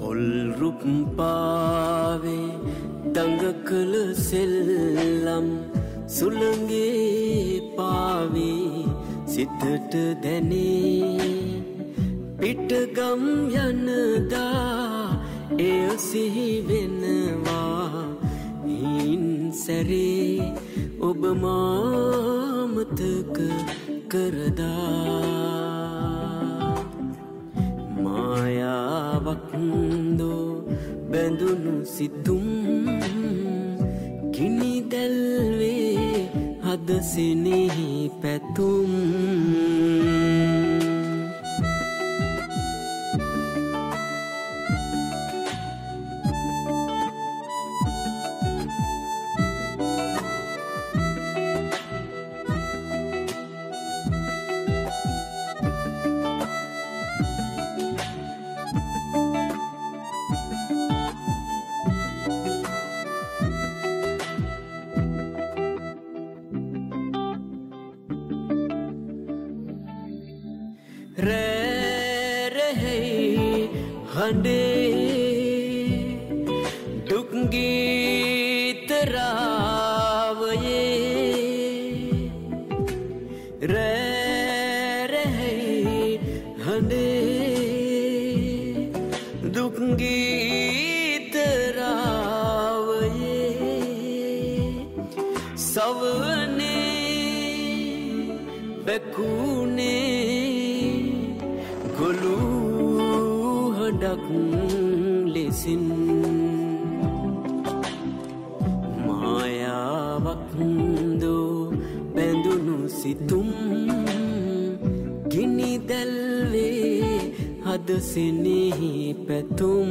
පොල්රුප් පාවේ දඟ කළ සෙල්ලම් සුළගේ පාවේ සිතට දැනේ පිටගම් යනදා එය සිහිවෙනවා හින් සැරේ ඔබ මාමතක කරදා. මායාවක්දෝ බැඳුණු සිතුම් හදසිනෙහි පැතුම් रह रहे हंडे। डुंगी तरावये रह रहे हंडे। डुंगी तरावये सवने बकूने හඩක් ලෙසින් මායාවක්දෝ බැඳුණු සිතුම් ගිනි දැල්වේ හදසිනෙහි පැතුම්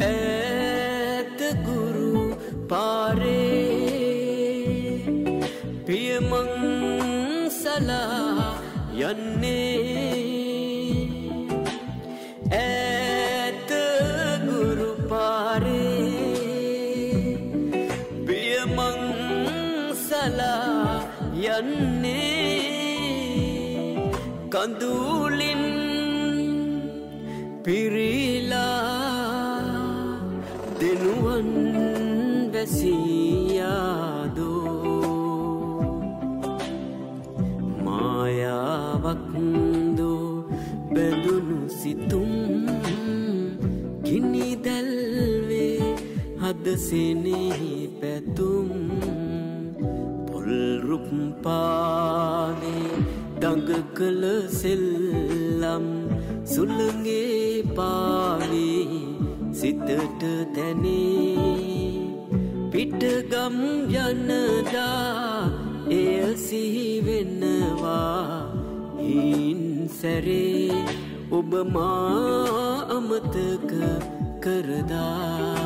ඇතගුරු පාරේ පියමං සලා යන්නේ ඇතගුරු පාරේ පියමං සලා යන්නේ කඳුලින් පිරිලා දෙනුවන් වැසියාදෝ. මායාවක්දෝ බැඳුණු සිතුම් ගිනි දැල්වේ හදසෙනෙහි පැතුම්. පොල්රුප් පාවේ දඟ කළ සෙල්ලම් සුළගේ පාවේ සිතට දැනේ පිටගම් යනදා එය සිහිවෙනවා හින් සැරේ ඔබ මා අමතක කරදා.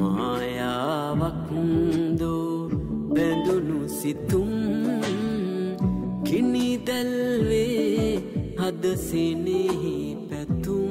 මායාවක්දෝ බැඳුණු සිතුම් ගිනි දැල්වේ හදසිනෙහි පැතුම්